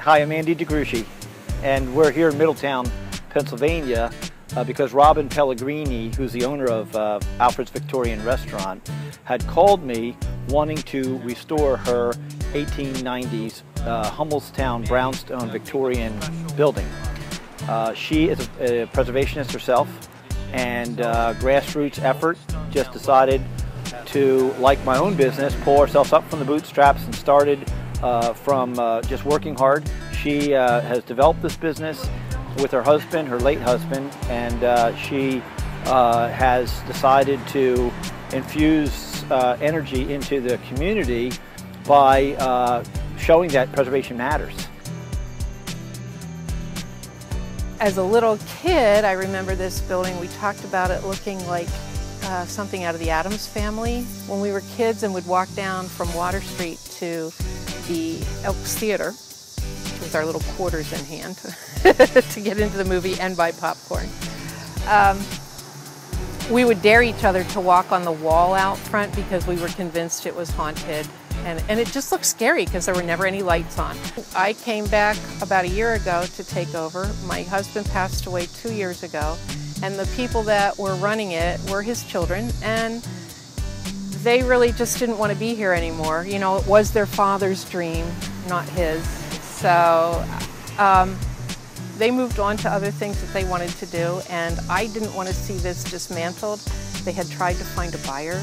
Hi, I'm Andy DeGruchy, and we're here in Middletown, Pennsylvania, uh, because Robin Pellegrini, who's the owner of uh, Alfred's Victorian Restaurant, had called me wanting to restore her 1890s uh, Hummelstown brownstone Victorian building. Uh, she is a, a, preservationist herself and uh, grassroots effort just decided to, like my own business, pull ourselves up from the bootstraps and started uh, from uh, just working hard. She uh, has developed this business with her husband, her late husband, and uh, she uh, has decided to infuse uh, energy into the community by showing that preservation matters. As a little kid, I remember this building. We talked about it looking like uh, something out of the Addams family. When we were kids and would walk down from Water Street to the Elks Theater with our little quarters in hand to get into the movie and buy popcorn. Um, we would dare each other to walk on the wall out front because we were convinced it was haunted. And, and it just looked scary because there were never any lights on. I came back about a year ago to take over. My husband passed away two years ago and the people that were running it were his children and they really just didn't want to be here anymore. You know, it was their father's dream, not his. So um, they moved on to other things that they wanted to do, and I didn't want to see this dismantled. They had tried to find a buyer,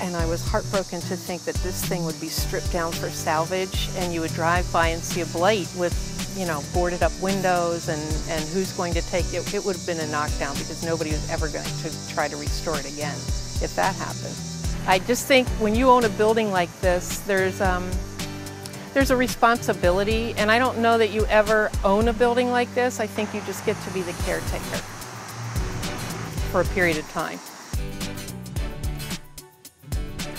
and I was heartbroken to think that this thing would be stripped down for salvage, and you would drive by and see a blight with you know, boarded up windows and, and who's going to take it. It would have been a knockdown because nobody was ever going to try to restore it again if that happened. I just think when you own a building like this, there's, um, there's a responsibility and I don't know that you ever own a building like this. I think you just get to be the caretaker for a period of time.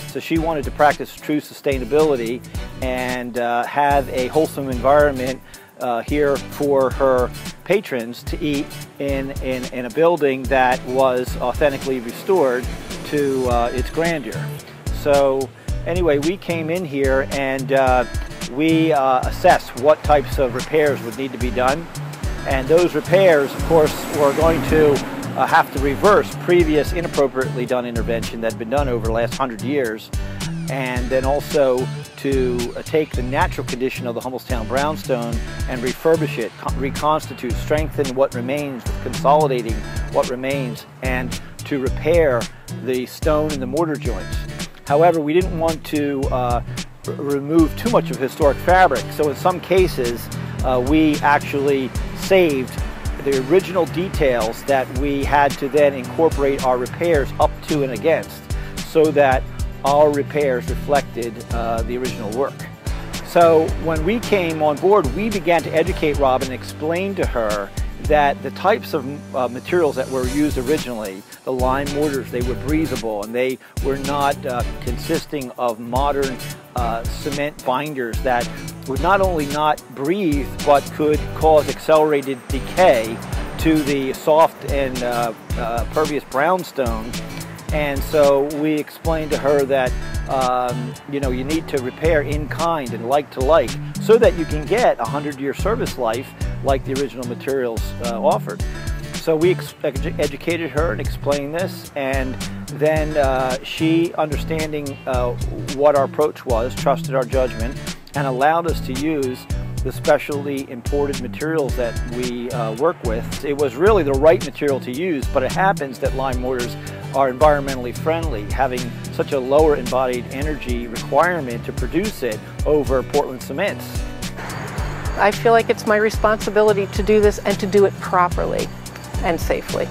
So she wanted to practice true sustainability and uh, have a wholesome environment uh, here for her patrons to eat in, in, in, a building that was authentically restored to uh, its grandeur. So anyway, we came in here and uh, we uh, assessed what types of repairs would need to be done. And those repairs, of course, were going to uh, have to reverse previous inappropriately done intervention that had been done over the last hundred years. And then also to uh, take the natural condition of the Hummelstown brownstone and refurbish it, reconstitute, strengthen what remains, consolidating what remains, and to repair the stone and the mortar joints. However, we didn't want to uh, remove too much of historic fabric, so in some cases uh, we actually saved the original details that we had to then incorporate our repairs up to and against so that our repairs reflected uh, the original work. So when we came on board, we began to educate Robin and explain to her that the types of uh, materials that were used originally, the lime mortars, they were breathable and they were not uh, consisting of modern uh, cement binders that would not only not breathe but could cause accelerated decay to the soft and uh, uh, pervious brownstone and so we explained to her that, um, you know, you need to repair in kind and like to like so that you can get a 100 year service life like the original materials uh, offered. So we educated her and explained this and then uh, she, understanding uh, what our approach was, trusted our judgment and allowed us to use the specially imported materials that we uh, work with. It was really the right material to use, but it happens that lime mortars are environmentally friendly, having such a lower embodied energy requirement to produce it over Portland cements. I feel like it's my responsibility to do this and to do it properly and safely.